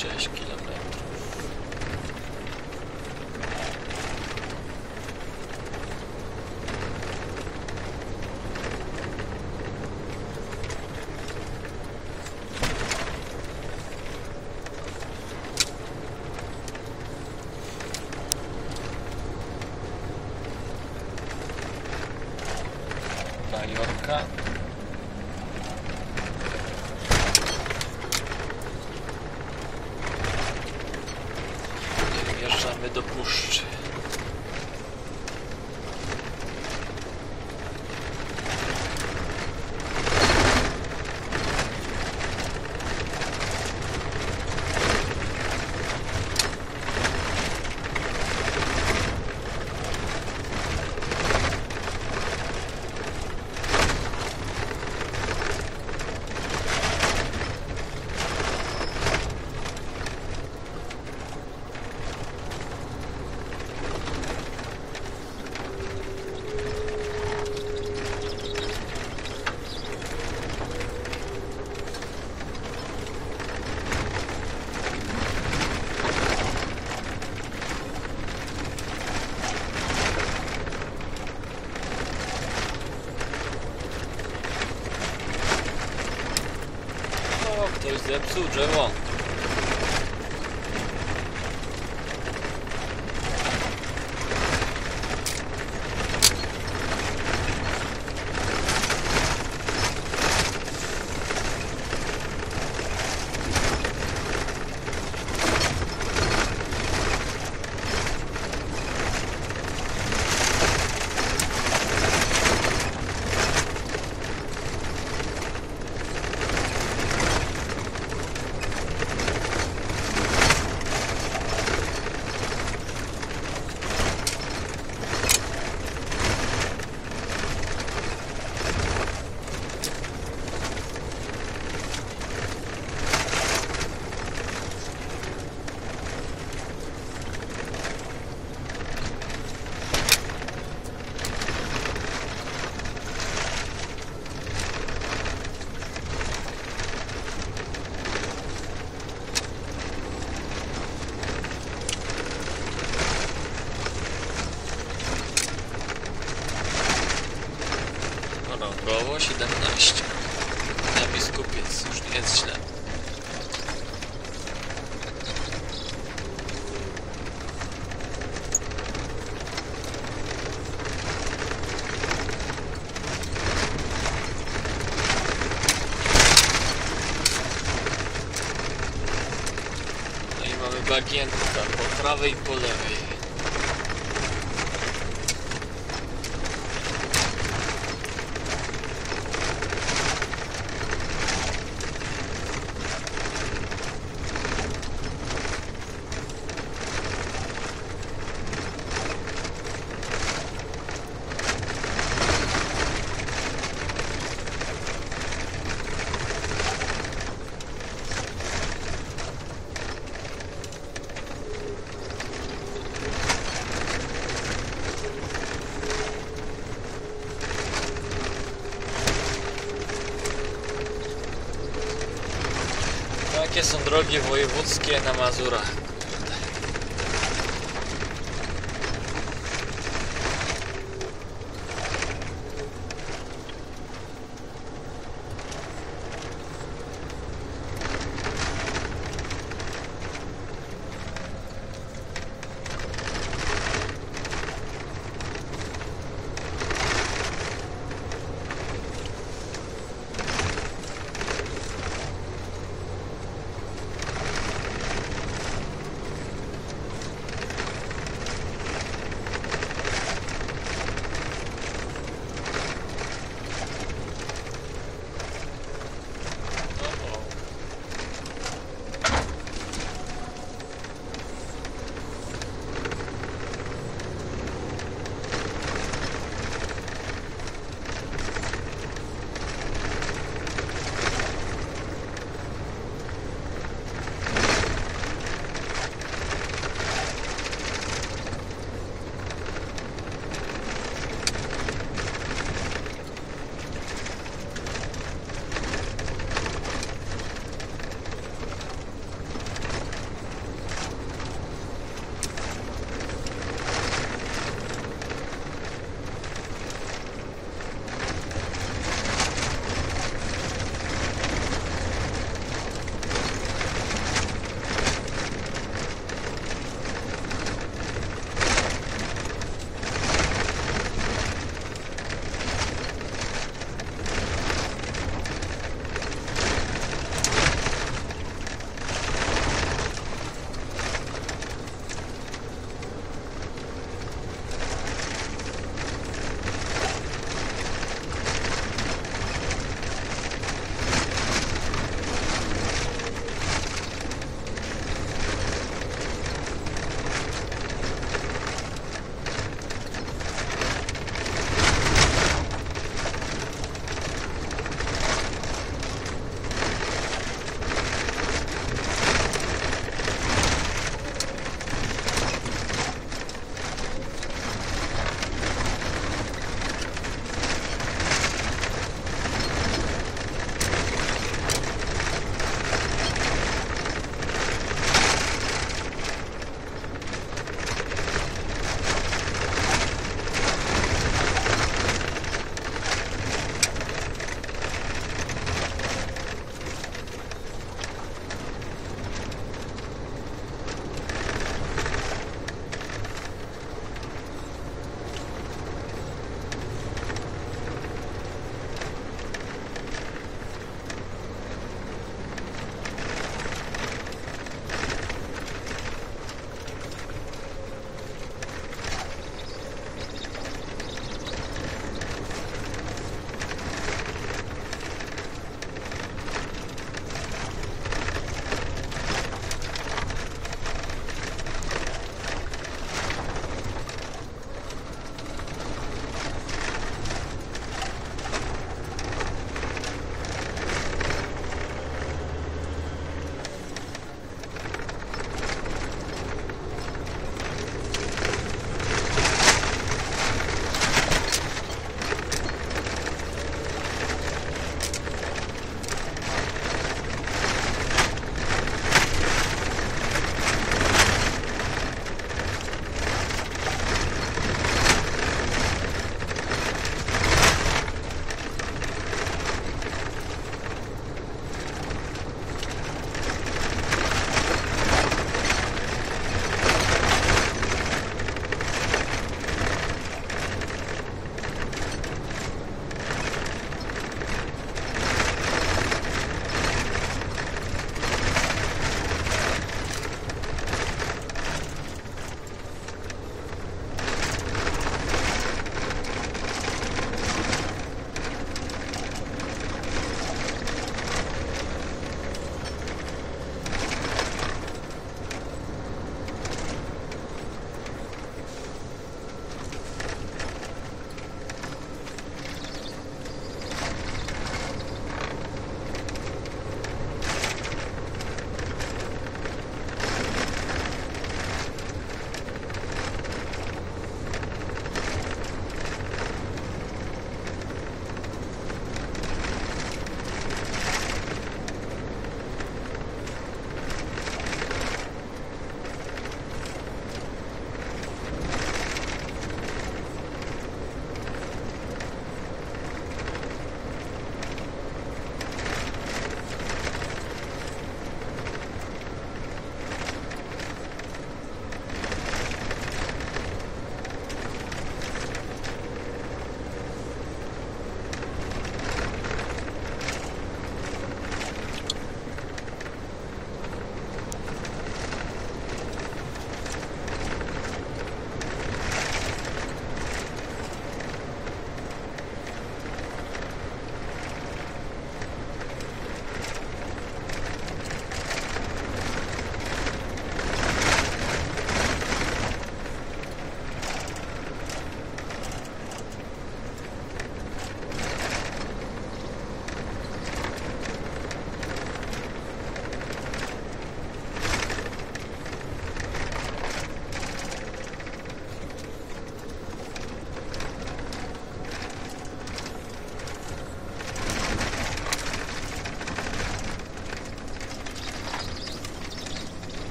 6 km. Majorka. coś zepsuł drzewo. Bagientka po prawej i po lewej. Drogi wojewódzkie na Mazurach?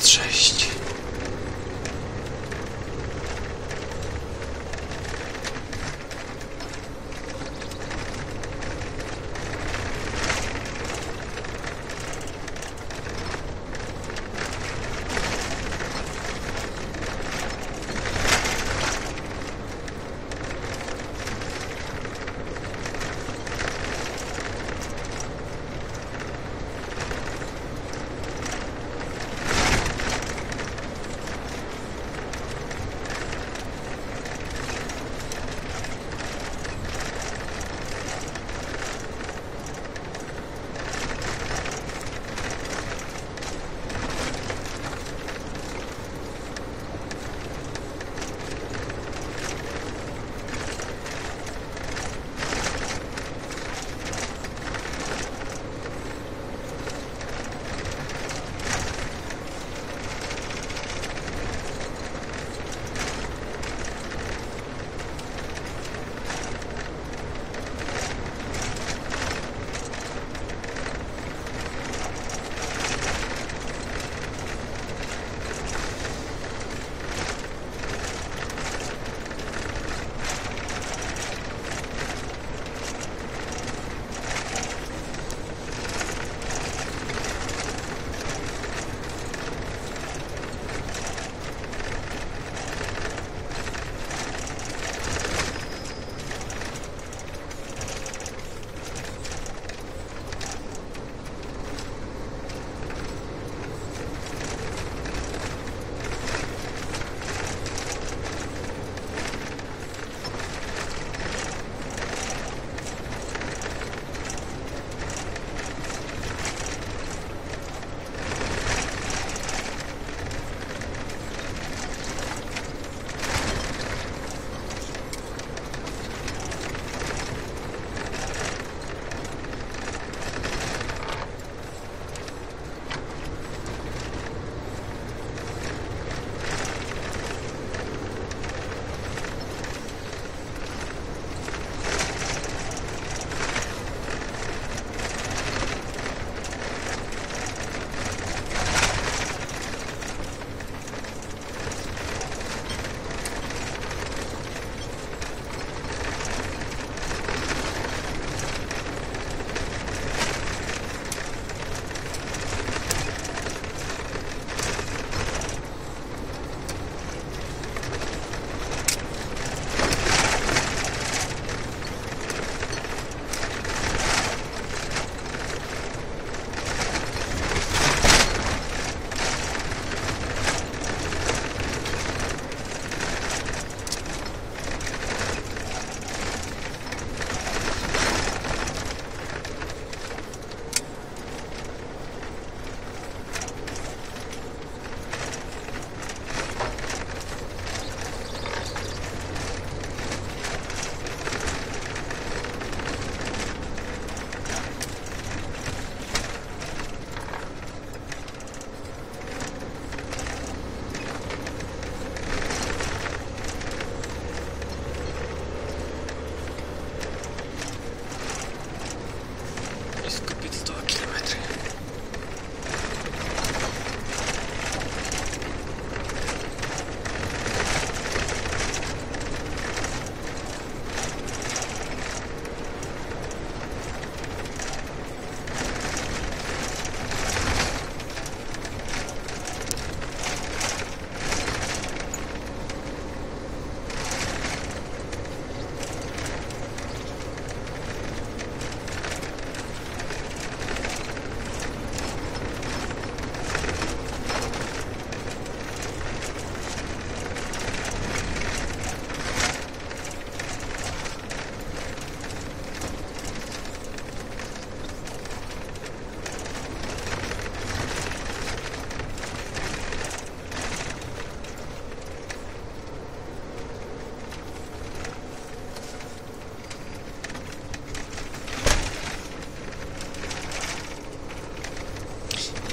Skupiec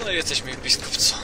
No jesteśmy w Biskupcu.